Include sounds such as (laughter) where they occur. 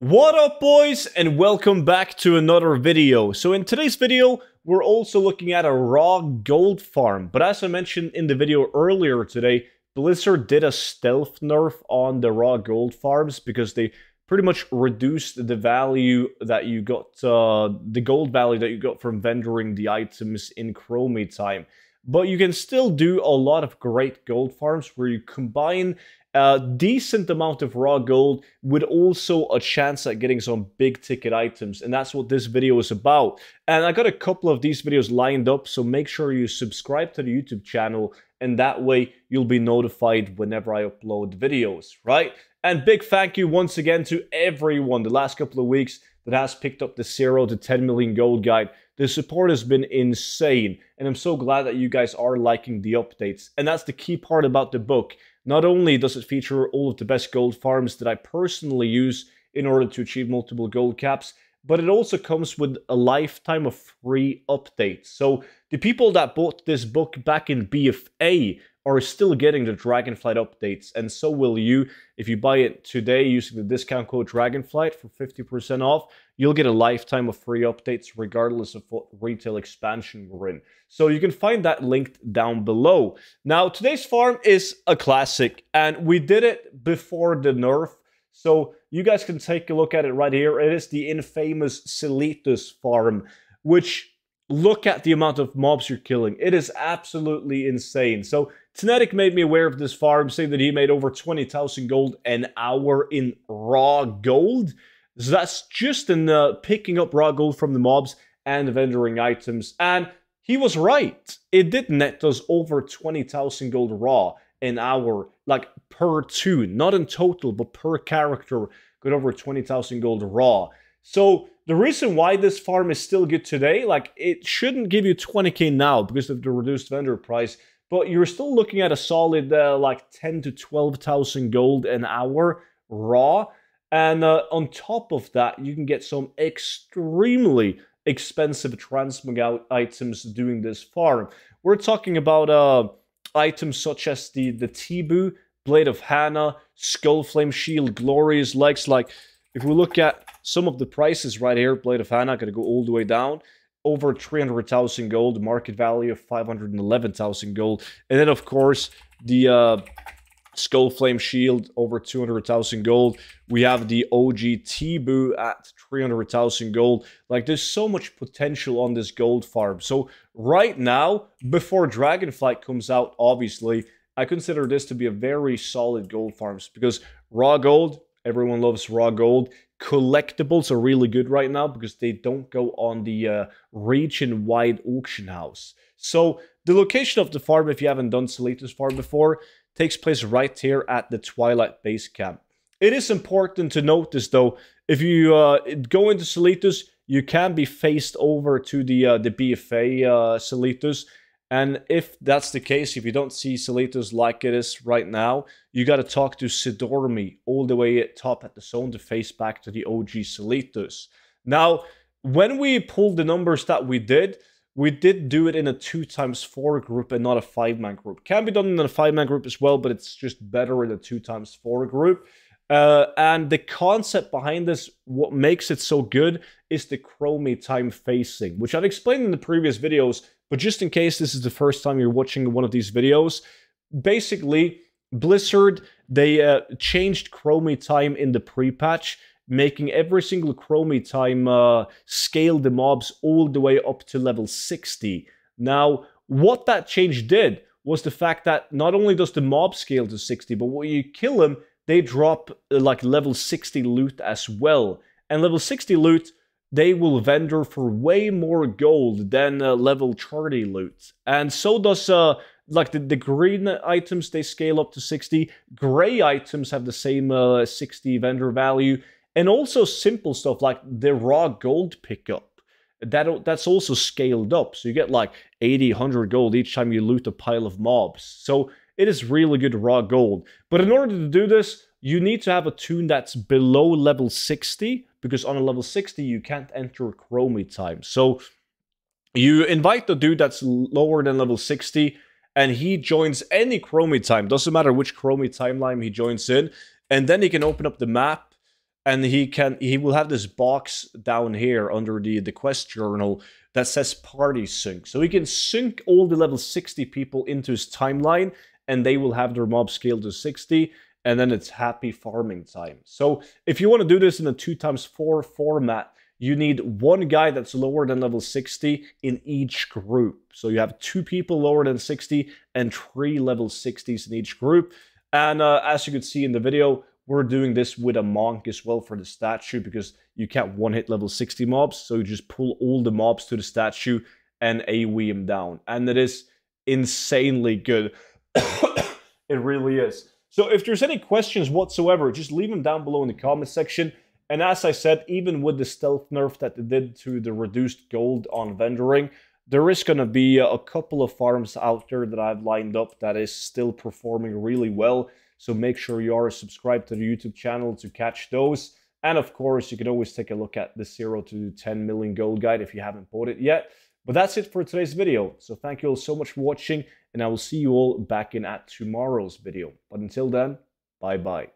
What up boys and welcome back to another video. So in today's video we're also looking at a raw gold farm but as I mentioned in the video earlier today Blizzard did a stealth nerf on the raw gold farms because they pretty much reduced the value that you got, uh, the gold value that you got from vendoring the items in Chromie time. But you can still do a lot of great gold farms where you combine a decent amount of raw gold with also a chance at getting some big ticket items. And that's what this video is about. And i got a couple of these videos lined up so make sure you subscribe to the youtube channel and that way you'll be notified whenever i upload videos right and big thank you once again to everyone the last couple of weeks that has picked up the 0 to 10 million gold guide the support has been insane and i'm so glad that you guys are liking the updates. And that's the key part about the book. Not only does it feature all of the best gold farms that I personally use in order to achieve multiple gold caps, but it also comes with a lifetime of free updates. So the people that bought this book back in BFA are still getting the Dragonflight updates, and so will you. If you buy it today using the discount code Dragonflight for 50% off, you'll get a lifetime of free updates regardless of what retail expansion we're in. So you can find that linked down below. Now, today's farm is a classic, and we did it before the nerf. So you guys can take a look at it right here. It is the infamous Silithus farm, which look at the amount of mobs you're killing. It is absolutely insane. So Tenetic made me aware of this farm, saying that he made over 20,000 gold an hour in raw gold. So that's just in uh, picking up raw gold from the mobs and vendoring items. And he was right. It did net us over 20,000 gold raw an hour, like per tune, not in total, but per character, got over 20,000 gold raw. So the reason why this farm is still good today, like it shouldn't give you 20k now because of the reduced vendor price, but you're still looking at a solid uh, like 10 to 12,000 gold an hour raw. And uh, on top of that, you can get some extremely expensive transmog items doing this farm. We're talking about uh, items such as the, the Tibu, Blade of Hanna, Skull Flame Shield, Glorious Legs. Like, if we look at some of the prices right here, Blade of Hanna, going to go all the way down. Over 300,000 gold, market value of 511,000 gold. And then, of course, the uh, Skullflame Shield, over 200,000 gold. We have the OG Tibu at 300,000 gold. Like, there's so much potential on this gold farm. So, right now, before Dragonflight comes out, obviously, I consider this to be a very solid gold farms because raw gold, everyone loves raw gold. Collectibles are really good right now because they don't go on the uh, region-wide auction house. So the location of the farm, if you haven't done Silithus farm before, takes place right here at the Twilight base camp. It is important to notice though, if you uh, go into Silithus, you can be faced over to the uh, the BFA uh, Silithus, and if that's the case, if you don't see Silithus like it is right now, you got to talk to Zidormi all the way at top at the zone to face back to the OG Silithus. Now, when we pulled the numbers that we did, we did do it in a 2 times 4 group and not a 5-man group. Can be done in a 5-man group as well, but it's just better in a 2 times 4 group. Uh, and the concept behind this, what makes it so good, is the Chromie time facing, which I've explained in the previous videos, but just in case this is the first time you're watching one of these videos, basically, Blizzard, they uh, changed Chromie time in the pre-patch, making every single Chromie time uh, scale the mobs all the way up to level 60. Now, what that change did was the fact that not only does the mob scale to 60, but when you kill them, they drop uh, like level 60 loot as well. And level 60 loot they will vendor for way more gold than uh, level 30 loot. And so does, uh, like, the, the green items, they scale up to 60. Gray items have the same uh, 60 vendor value. And also simple stuff like the raw gold pickup. That, that's also scaled up. So you get like 80, 100 gold each time you loot a pile of mobs. So it is really good raw gold. But in order to do this, you need to have a tune that's below level 60 because on a level 60 you can't enter Chromie time. So you invite the dude that's lower than level 60 and he joins any Chromie time. Doesn't matter which Chromie timeline he joins in. And then he can open up the map and he can he will have this box down here under the the quest journal that says party sync so he can sync all the level 60 people into his timeline and they will have their mob scale to 60 and then it's happy farming time so if you want to do this in a 2 times 4 format you need one guy that's lower than level 60 in each group so you have two people lower than 60 and three level 60s in each group and uh, as you could see in the video we're doing this with a monk as well for the statue because you can't one-hit level 60 mobs. So you just pull all the mobs to the statue and AoE him down. And it is insanely good. (coughs) it really is. So if there's any questions whatsoever, just leave them down below in the comment section. And as I said, even with the stealth nerf that they did to the reduced gold on vendoring, there is going to be a couple of farms out there that I've lined up that is still performing really well. So make sure you are subscribed to the YouTube channel to catch those. And of course, you can always take a look at the 0 to 10 million gold guide if you haven't bought it yet. But that's it for today's video. So thank you all so much for watching, and I will see you all back in at tomorrow's video. But until then, bye-bye.